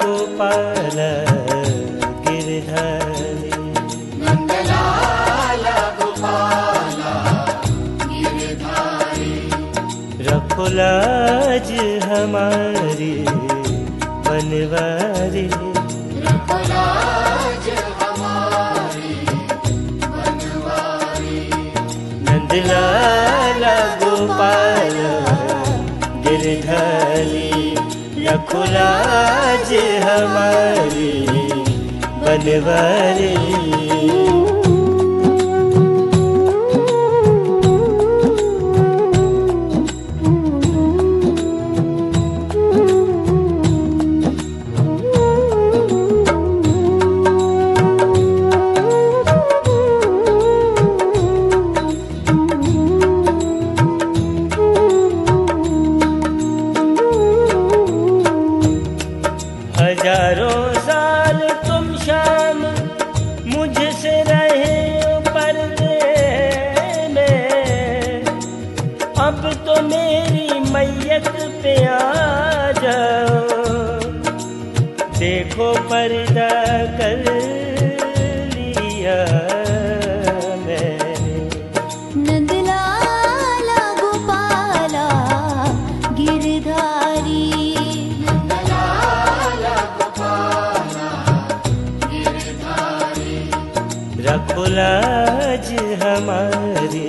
गोपाल गिरधारी। रखो लाज हमारी बनवारी। नंदलाला रखो लाज हमारी बनवारी। अब तो मेरी मैयत पे आ जाओ। देखो पर्दा कर लिया मैंने। नंदलाला गोपाला गिरधारी। रखो लाज हमारी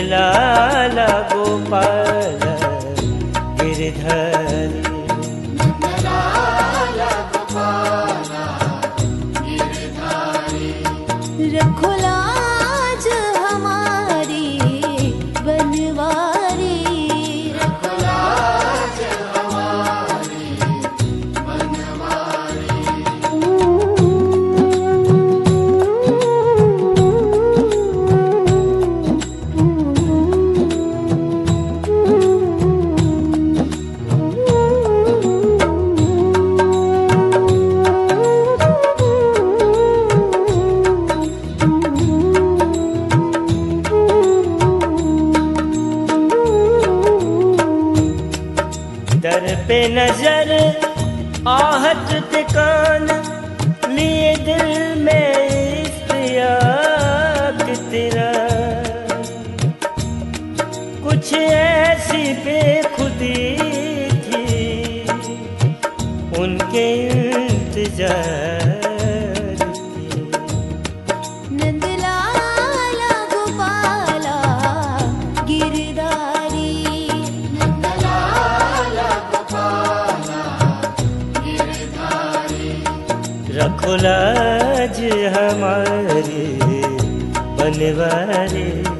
नंदलाला गोपाल गिरधारी। रखो लाज पे नज़र आहट ठिकान, लिए दिल में इश्तियाक तेरा। कुछ ऐसी बेखुदी थी, उनके इंतज़ार रखो लाज हमारे बनवारी।